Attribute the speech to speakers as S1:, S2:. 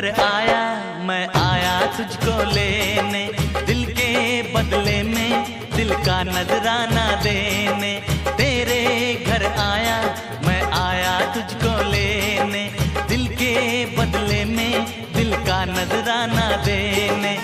S1: घर आया, मैं आया तुझको लेने, दिल के बदले में दिल का नजराना देने। तेरे घर आया, मैं आया तुझको लेने, दिल के बदले में दिल का नजराना देने।